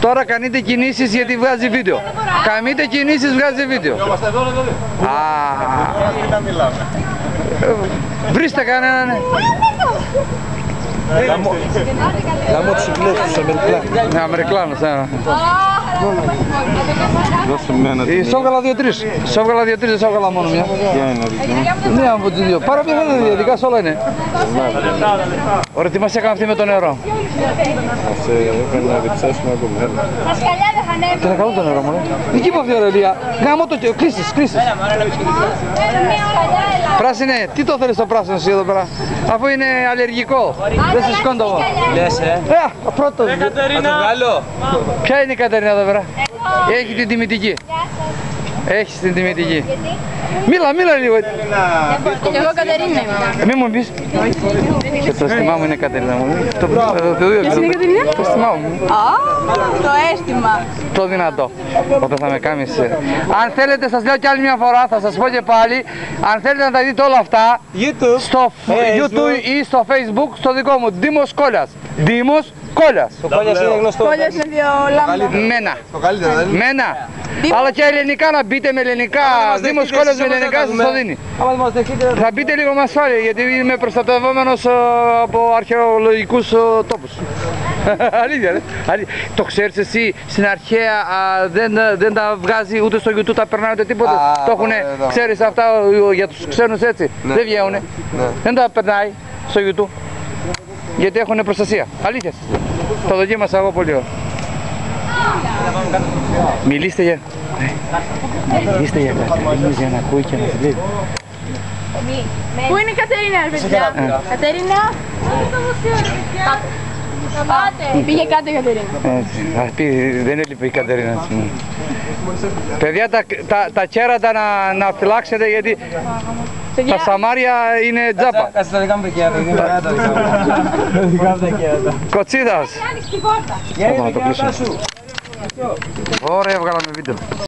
Τώρα κάνετε κινήσεις γιατί βγάζει βίντεο. Κάνετε κινήσεις βγάζει βίντεο. Α, ε, βρίστε κανέναν. ναι. Γάμο τους Ιγγλέζους, τους Αμερικάνους. Ναι, Αμερικάνος, ναι. Δώσε με ένα Ε, Σ' έβγαλα δύο-τρεις. Σ' έβγαλα δύο-τρεις, δεν σ' έβγαλα μόνο μια. Ποια είναι original. Μία από τις δύο. Πάρα ποια θέλετε, ειδικά σ' όλα είναι. Ωραία, τι μας έκανε αυτή με το νερό; Μας ε, έκανε να διψάσουμε ακόμη. Έλα. Τα σκαλιά δεν χανεύουν. Και είναι καλό το νερό μου, ρε. Εκεί που αυτή η ωραία Γάμο το κλείσεις, κλείσεις. Μια σκαλιά, έλα. Πράσινε, τι το θέλεις το πράσινο εσύ εδώ πέρα. Αφού είναι αλλεργικό; Δεν σε σκόντα εγώ. Λες, ε. Ε, ο πρώτος. Θα το βγάλω. Ποια είναι η Κατερίνα εδώ πέρα; Έχει την τιμητική. Έχεις την τιμητική. Μίλα, μίλα λίγο. Εγώ Κατερίνα είμαι. Ε, Μη μου πεις. Και το αίσθημά μου είναι η Κατερίνα μου. Το, το, το, ίδιο είναι η Κατερίνα; Το αίσθημά μου. Α, το αίσθημα. Το δυνατό. Όταν θα με κάνεις. ε. Αν θέλετε, σας λέω κι άλλη μια φορά, θα σας πω και πάλι. Αν θέλετε να τα δείτε όλα αυτά YouTube. στο YouTube ή στο Facebook, στο δικό μου, Δήμος Κόλλας. Δήμος Κόλλας. Το κόλλιας είναι γνωστό. Κόλλιας είναι δύο λάμπα. Μένα. Το καλύτερο δεν είναι; Μένα. Αλλά και ελληνικά να μπείτε με ελληνικά. μας Δήμος δεχτείτε, Κόλλας με εσείς ελληνικά όμως σας δεν το κάνουμε. δίνει. Άμα δεν μας δεχτείτε, Θα μπείτε λίγο με ασφάλεια γιατί είμαι προστατευόμενος ε, από αρχαιολογικούς ε, τόπους. Αλήθεια, ρε. Αλήθεια. Το ξέρεις εσύ στην αρχαία α, δεν, δεν τα βγάζει ούτε στο YouTube, τα περνάει ούτε τίποτα. Α, το έχουν, ωραία, εδώ. ξέρεις αυτά ε, για τους ξένους έτσι. Δεν βγαίνουνε. Δεν τα περνάει στο YouTube. Γιατί έχουν προστασία. Αλήθεια. σας. Το δοκίμασα εγώ πολύ ώρα. Μιλήστε για... Ε, Μιλήστε για κάτι. Εμείς για να ακούει και να δουλεύει. Πού είναι η Κατερίνα, ρε παιδιά; Κατερίνα; Πάτε. Πήγε κάτω η Κατερίνα. Έτσι, θα πει, δεν έλειπε η Κατερίνα. έτσι, ναι. Παιδιά, τα, τα, τα κέρατα να, να φυλάξετε γιατί τα σαμάρια είναι τζάπα. Κάτσε τα δικά μου τα κέρατα. είναι ωραία τα δικά μου. Τα δικά μου τα κέρατα. Κοτσίδας. Άνοιξε την πόρτα. Για να το είναι τα κέρατά κλείσω. σου. Ωραία, βγάλαμε βίντεο.